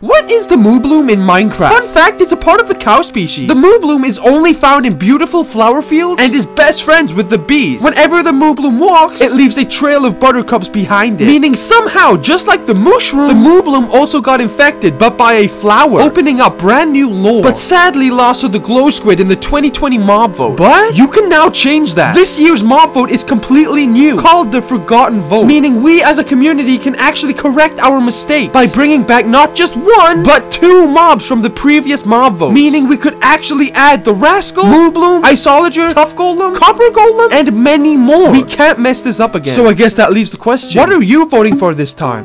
What is the Moobloom in Minecraft? Fun fact, it's a part of the cow species. The Moobloom is only found in beautiful flower fields and is best friends with the bees. Whenever the Moobloom walks, it leaves a trail of buttercups behind it. Meaning somehow, just like the mooshroom, the Moobloom also got infected, but by a flower, opening up brand new lore. But sadly lost to the glow squid in the 2020 mob vote. But you can now change that. This year's mob vote is completely new, called the Forgotten Vote. Meaning we as a community can actually correct our mistakes by bringing back not just one, but two mobs from the previous mob votes. Meaning we could actually add the Rascal, Moobloom, Iceologer, Tuff Golem, Copper Golem, and many more. We can't mess this up again. So I guess that leaves the question. What are you voting for this time?